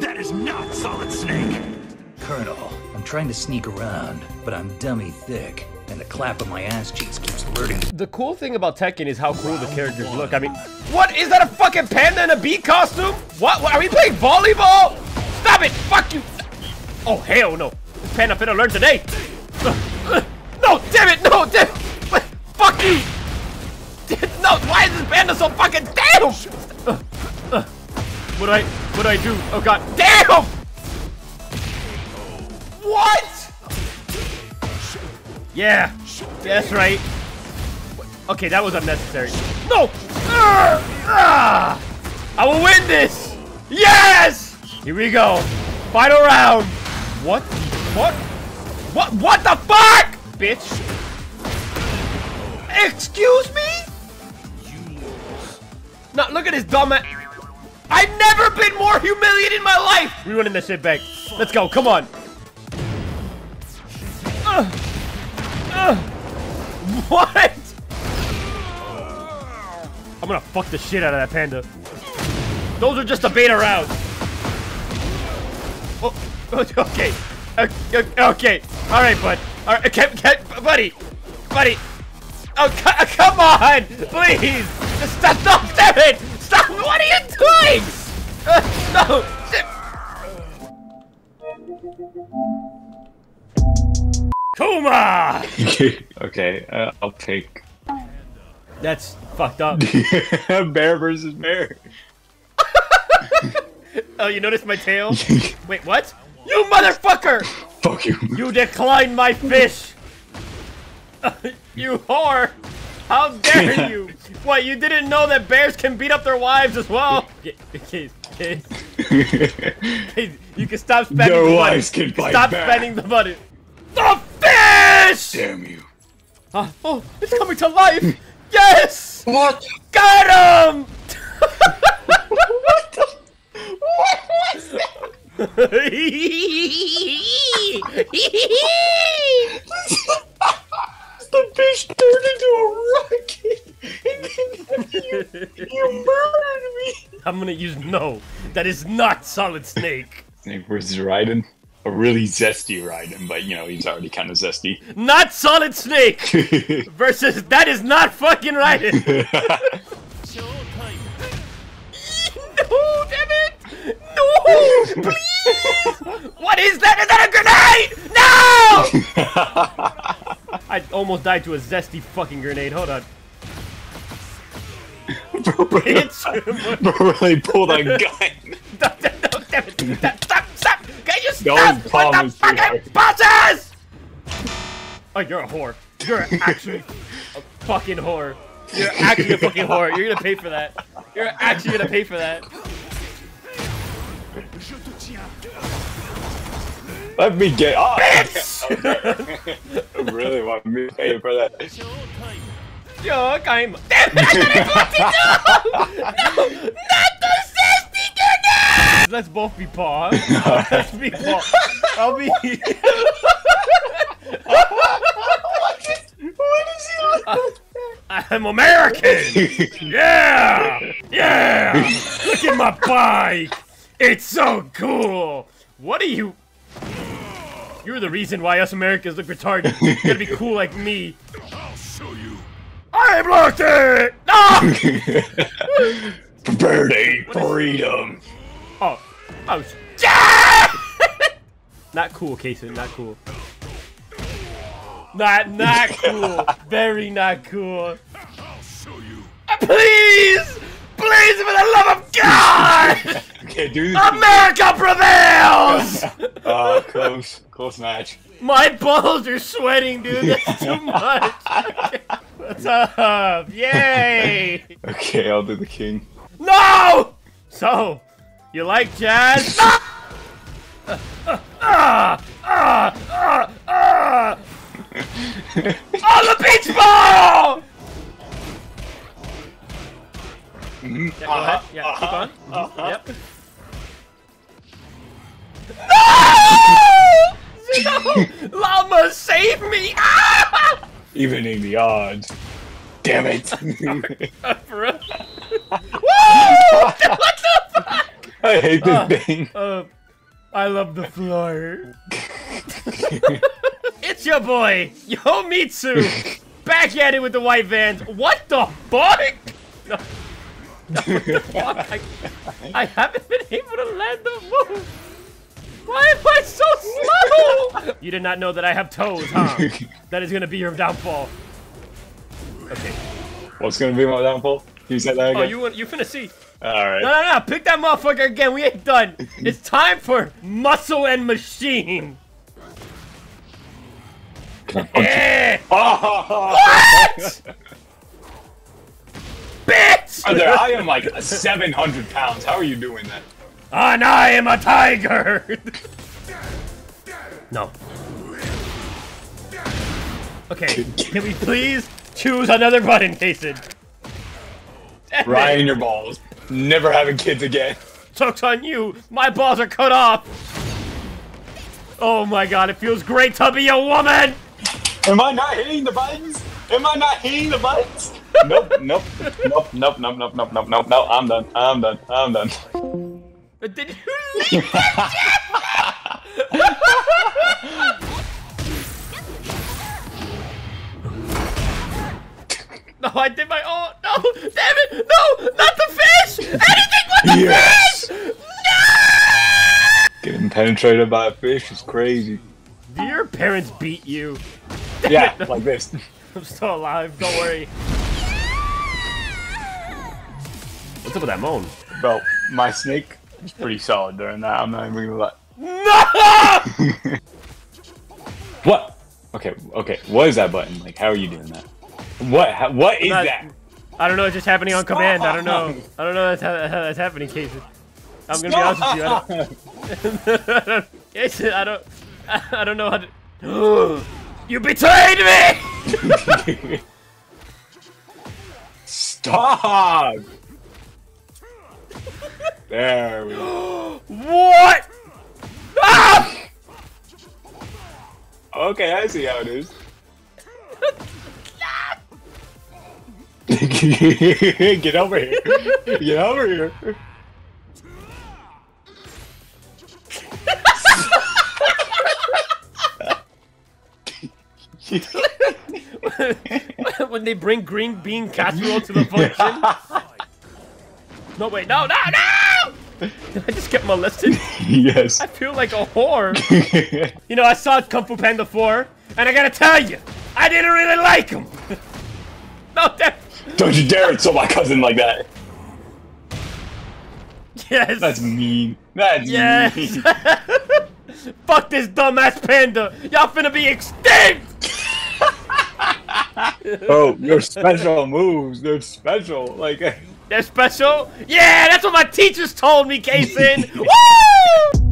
That is not Solid Snake! Colonel, I'm trying to sneak around, but I'm dummy thick, and the clap of my ass cheeks keeps alerting me. The cool thing about Tekken is how cool the characters look. I mean, what is that a fucking panda in a bee costume? What? what are we playing volleyball? Stop it! Fuck you! Oh hell no! This panda finna learn today. No, damn it! No, damn! It. Fuck you! No, why is this panda so fucking damn? What I? What do I do? Oh god, damn! What? Yeah, that's right. Okay, that was unnecessary. No! Ah! I will win this! Yes! Here we go. Final round. What? What? What? What the fuck? Bitch. Excuse me? No, look at this dumb I've never been more humiliated in my life! We're running this shit back. Let's go, come on. Uh, uh, what? I'm gonna fuck the shit out of that panda. Those are just a beta round. Oh, okay. Okay. All right, bud. All right, buddy. Buddy. Oh, come on! Please! Just stop! Stop! Damn it! Stop! What are you doing? Uh, no! Kuma! okay, uh, I'll take. That's fucked up. bear versus bear. oh, you noticed my tail? Wait, what? You motherfucker! Fuck you. You declined my fish! you whore! How dare you! what, you didn't know that bears can beat up their wives as well? Case, case. case you can stop spending Your the wives money. can fight Stop back. spending the money. The fish! Damn you. Uh, oh, it's coming to life! Yes! What? Got him! what the? What was that? the fish turned into a rocket, and then you, you murdered me. I'm gonna use no. That is not Solid Snake. Snake versus Raiden. A really zesty Raiden, but you know, he's already kind of zesty. Not Solid Snake versus that is not fucking Raiden. no, damn it! No, please! what is that? Is that a grenade? No! Almost died to a zesty fucking grenade. Hold on. Bro, bro really pulled a gun. no, no, damn it. Stop, stop! Can you stop with palm the fucking buses? Oh, you're a whore. You're actually a fucking whore. You're actually a fucking whore. You're gonna pay for that. You're actually gonna pay for that. Let me get. Bitch! okay. really want me to pay for that? Yo, I'm. Damn it! I thought I fucking no! No! Not the zesty grenade! Let's both be paw. Let's be paw. I'll be. What is he like? I'm American! Yeah! Yeah! Look at my bike! It's so cool! What are you? You're the reason why us Americans look retarded. You gotta be cool like me. I'll show you. I blocked it! No! Prepare to eat freedom. Oh. Oh. Yeah! not cool, Kason. Not cool. Not, not cool. Very not cool. I'll show you. Please! Please, for the love of God! Okay, do this. America prevails! Uh, close, close match. My balls are sweating, dude. That's too much. What's up? Yay! Okay, I'll do the king. No! So, you like jazz? No! Uh, uh, ah! Ah! Ah! Ah! Oh, the beach ball! Yeah, go ahead. Yeah, keep on. Mhm, Yep. No! No! Llama, save me! Ah! Evening the odds. Damn it. Woo! What the fuck? I hate this Ah. thing. Uh, I love the floor. it's your boy, Yoshimitsu, back at it with the white vans. What the fuck? No. No, what the fuck? I, I haven't been able to land the move. Why am I so slow? You did not know that I have toes, huh? That is gonna be your downfall. Okay. What's gonna be my downfall? You said that again? Oh, you you finna see? Alright. No, no, no! Pick that motherfucker again. We ain't done. It's time for muscle and machine. Eh, Oh, what? Bitch! brother, I am like 700 pounds. How are you doing that? And I am a tiger. no. Okay, can we please choose another button, Jason? It. Your balls. Never having kids again. Joke's on you. My balls are cut off. Oh my god, it feels great to be a woman. Am I not hitting the buttons? Am I not hitting the buttons? nope, nope, nope, nope, nope, nope, nope, nope, nope, nope. I'm done. I'm done. I'm done. Did you leave? no, I did my own. No, damn it! No, not the fish! Anything but the Yes! fish! Getting penetrated by a fish is crazy. Do your parents beat you? Yeah, like this. I'm still alive. Don't worry. What's up with that moan? Bro, my snake is pretty solid during that. I'm not even gonna lie. No! What? Okay, okay. What is that button? Like, how are you doing that? What? How, what is Not- that? I don't know. It's just happening on command. I don't know. I don't know that's how, how that's happening, Casey. I'm gonna be honest with you. I don't. It's, I don't. I don't know how to. you betrayed me! Stop! There we go. what? Ah! Okay, I see how it is. Get over here. Get over here. when they bring green bean casserole to the function. no wait, no, no, no! I just get molested. yes. I feel like a whore. You know, I saw Kung Fu Panda 4, and I gotta tell you, I didn't really like him. no, that. Don't you dare insult my cousin like that. Yes. That's mean. That's yes. mean. Fuck this dumbass panda. Y'all finna be extinct. Oh, your special moves. They're special. Like. They're special. Yeah, that's what my teachers told me, Kason. Woo!